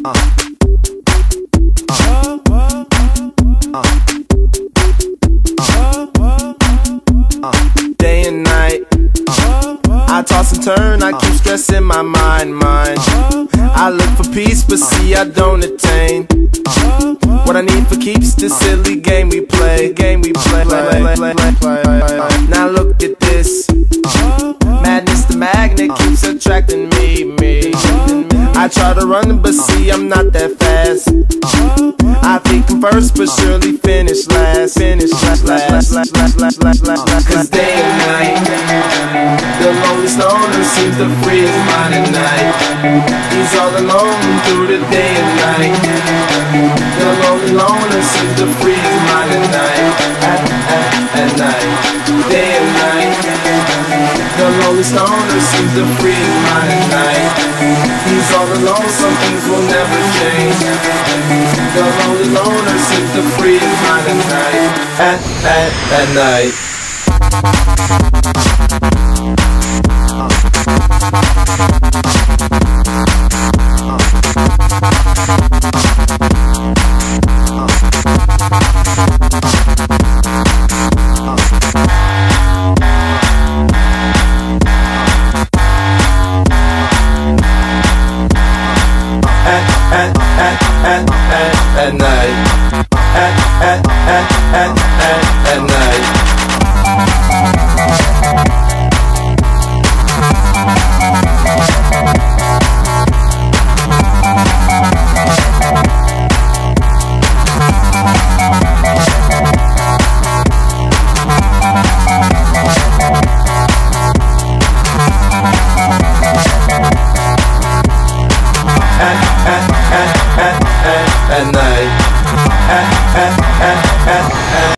Day and night. I toss and turn, I keep stressing my mind, mind. I look for peace, but see I don't attain. What I need for keeps the silly game we play, game we play. Now look at this. Madness, the magnet keeps attracting me. I try to run, but see I'm not that fast. I think I'm first, but surely finish last. Finish last, last, last, last, last, last, last. last. Cause day and night, the lonely stoner seems to free his mind at night. He's all alone through the day and night. The lonely loner seems to free his mind at night. At, at, at night, lonely stoner seems to free at night. He's all alone, some things will never change. The lonely loner seems to free mind night. At, at, at night. At, at, at, at, at night. Eh, eh, eh,